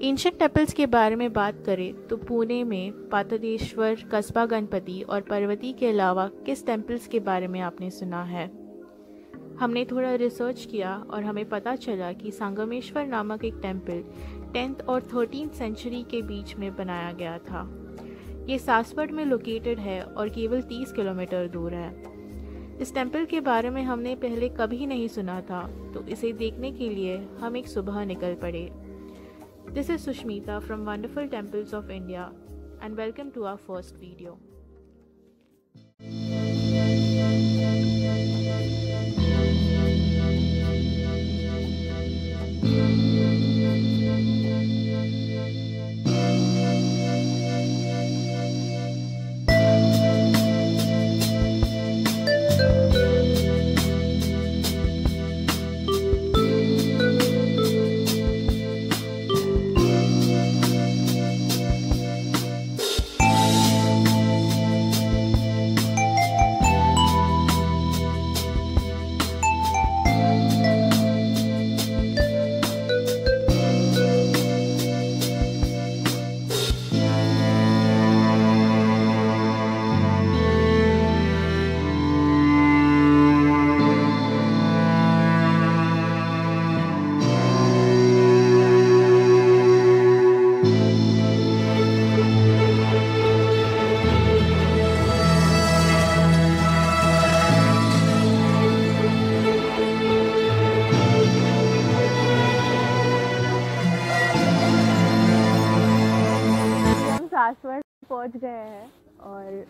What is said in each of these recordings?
Ancient temples के बारे में बात करें तो पुणे में पातदेश्वर कस्बा गणपति और पर्वती के अलावा किस टेम्पल्स के बारे में आपने सुना है? हमने थोड़ा रिसर्च किया और हमें पता चला कि संगमेश्वर नामक एक टेंपल टेंथ और थर्टीन सेंचुरी के बीच में बनाया गया था। ये सासवड में लोकेटेड है और केवल 30 किलोमीटर दूर है। इस टेंपल के बारे में हमने पहले कभी नहीं सुना था तो इसे देखने के लिए हम एक सुबह निकल पड़े। This is Sushmita from Wonderful Temples of India and welcome to our first video.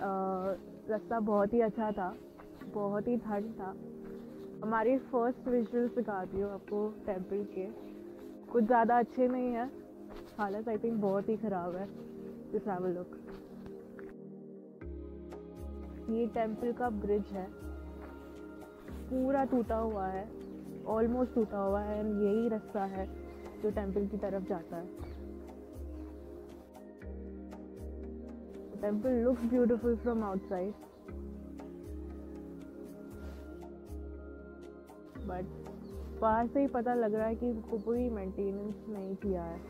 रास्ता बहुत ही अच्छा था, बहुत ही ठंड था। हमारी फ़र्स्ट विजुअल दिखाती हूँ आपको टेंपल के। कुछ ज़्यादा अच्छे नहीं है, हालत आई थिंक बहुत ही ख़राब है दिस लुक ये टेंपल का ब्रिज है। पूरा टूटा हुआ है ऑलमोस्ट टूटा हुआ है एंड यही रास्ता है जो टेंपल की तरफ़ जाता है। Temple looks beautiful from outside but बाहर से ही पता लग रहा है कि इसको कोई मेंटेनेंस नहीं किया है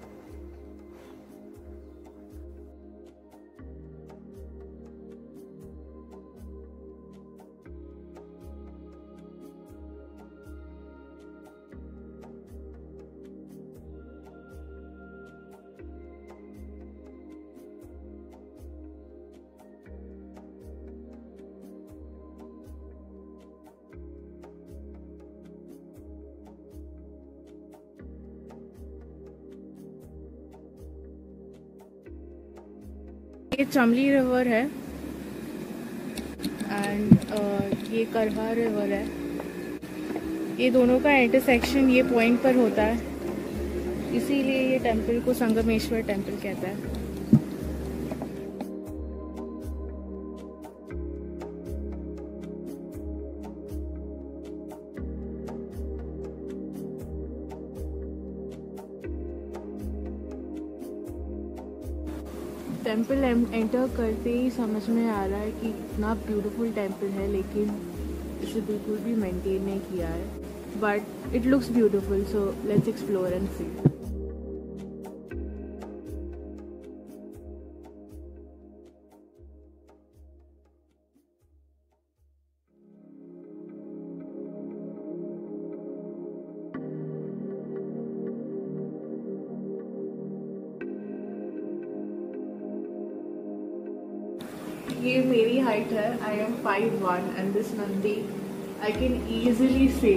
ये चमली रिवर है। एंड uh, ये करवा रिवर है। ये दोनों का इंटरसेक्शन ये पॉइंट पर होता है। इसीलिए ये टेंपल को संगमेश्वर टेंपल कहता है। टेंपल एंटर करते ही समझ में आ रहा है कि इतना ब्यूटीफुल टेंपल है, लेकिन इसे बिल्कुल भी मेंटेन नहीं किया है। But it looks beautiful so let's explore and see ये मेरी हाइट है I am five one and this Nandi I can easily say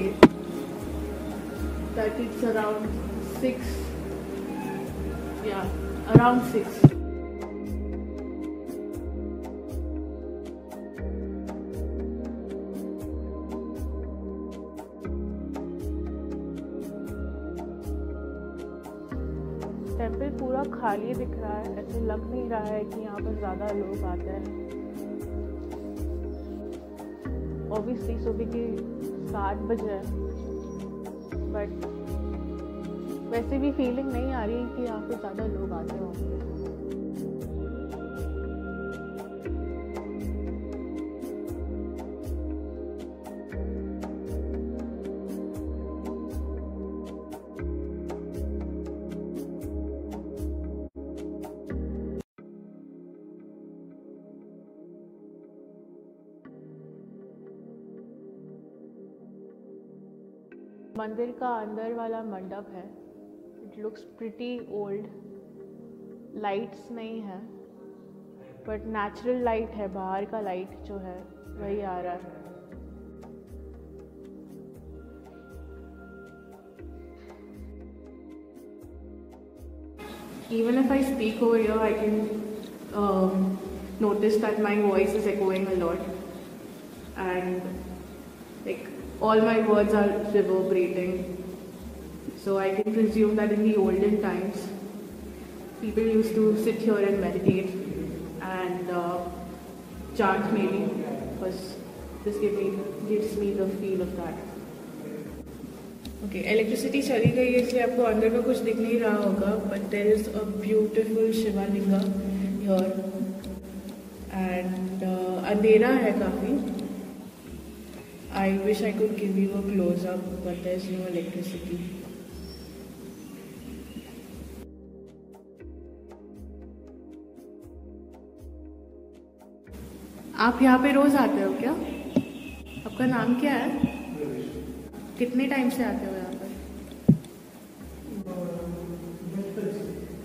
that it's around six या अराउंड सिक्स टेंपल पूरा खाली दिख रहा है, ऐसे लग नहीं रहा है कि यहाँ पर ज़्यादा लोग आते हैं। ऑब्वियसली सुबह के सात बजे बट वैसे भी फीलिंग नहीं आ रही कि यहाँ पे ज़्यादा लोग आते होंगे। मंदिर का अंदर वाला मंडप है it looks pretty old lights नहीं है बट नेचुरल लाइट है बाहर का लाइट जो है वही आ रहा है even if I speak over here, I can um, notice that my voice is echoing a lot, and all my words are reverberating. So I can presume that in the olden times, people used to sit here and meditate and uh, chant maybe, because this gives me, gives me the feel of that. Okay electricity चली गई है इसलिए आपको अंदर में कुछ दिख नहीं रहा होगा but there is a beautiful Shivalinga your and अंधेरा है काफ़ी I wish I could give you a close up, but there's no electricity. आप यहाँ पे रोज आते हो क्या? आपका नाम क्या है? कितने टाइम से आते हो यहाँ पर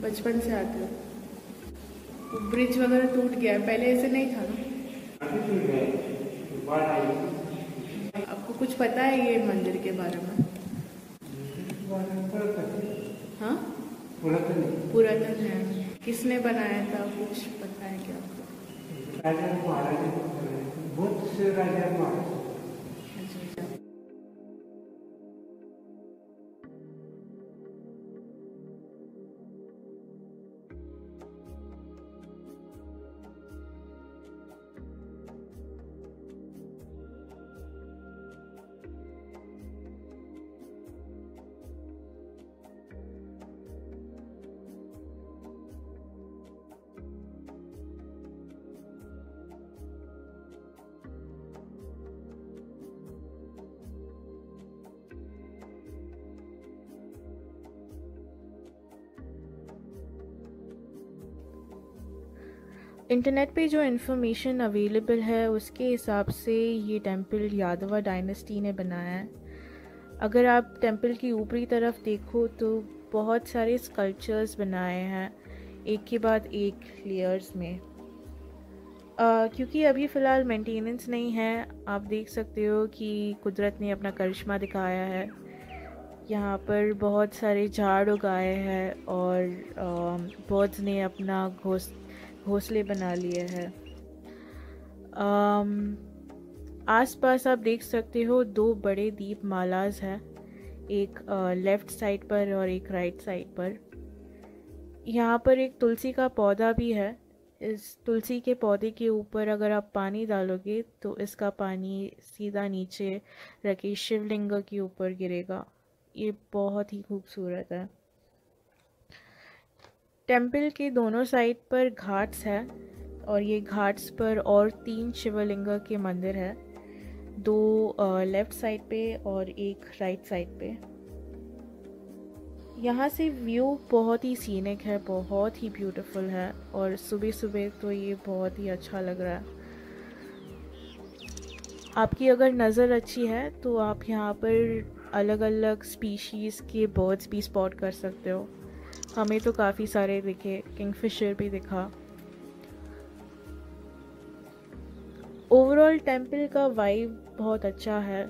बचपन से आते हो। ब्रिज वगैरह टूट गया है पहले ऐसे नहीं था ना? कुछ पता है ये मंदिर के बारे में? हाँ? पुरातन है। किसने बनाया था कुछ पता है क्या? आपको राजा महाराजा बहुत से राजा महाराजा। इंटरनेट पे जो इन्फॉर्मेशन अवेलेबल है उसके हिसाब से ये टेंपल यादवा डायनेस्टी ने बनाया है। अगर आप टेंपल की ऊपरी तरफ़ देखो तो बहुत सारे स्कल्पचर्स बनाए हैं एक के बाद एक लेयर्स में। आ, क्योंकि अभी फ़िलहाल मेंटेनेंस नहीं है आप देख सकते हो कि कुदरत ने अपना करिश्मा दिखाया है। यहाँ पर बहुत सारे झाड़ उगाए हैं और बर्ड्स ने अपना घोंस घोंसले बना लिए हैं। आस पास आप देख सकते हो दो बड़े दीप मालाज हैं, एक लेफ़्ट साइड पर और एक राइट साइड पर। यहाँ पर एक तुलसी का पौधा भी है। इस तुलसी के पौधे के ऊपर अगर आप पानी डालोगे तो इसका पानी सीधा नीचे रखे शिवलिंग के ऊपर गिरेगा। ये बहुत ही खूबसूरत है। टेंपल के दोनों साइड पर घाट्स है और ये घाट्स पर और तीन शिवलिंग के मंदिर है। दो लेफ़्ट साइड पे और एक राइट साइड पे। यहाँ से व्यू बहुत ही सीनिक है, बहुत ही ब्यूटीफुल है और सुबह सुबह तो ये बहुत ही अच्छा लग रहा है। आपकी अगर नज़र अच्छी है तो आप यहाँ पर अलग अलग स्पीशीज़ के बर्ड्स भी स्पॉट कर सकते हो। हमें तो काफ़ी सारे दिखे किंगफिशर भी दिखा। ओवरऑल टेंपल का वाइब बहुत अच्छा है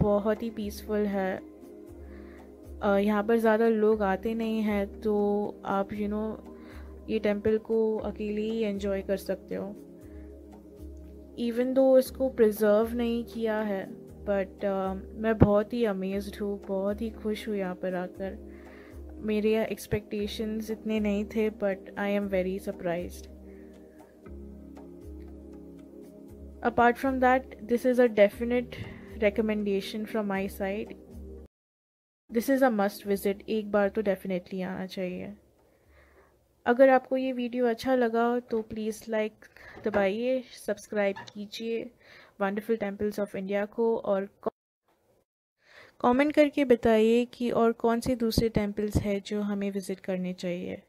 बहुत ही पीसफुल है। यहाँ पर ज़्यादा लोग आते नहीं हैं तो आप यू you नो know, ये टेंपल को अकेले ही एंजॉय कर सकते हो। इवन दो इसको प्रिजर्व नहीं किया है बट uh, मैं बहुत ही अमेज्ड हूँ बहुत ही खुश हूँ यहाँ पर आकर। मेरे एक्सपेक्टेशंस इतने नहीं थे but I am very surprise apart from that this is a definite recommendation from my side this is a must visit एक बार तो डेफिनेटली आना चाहिए। अगर आपको ये वीडियो अच्छा लगा तो प्लीज़ लाइक दबाइए सब्सक्राइब कीजिए वंडरफुल टेम्पल्स ऑफ़ इंडिया को और कमेंट करके बताइए कि और कौन से दूसरे टेंपल्स हैं जो हमें विज़िट करने चाहिए।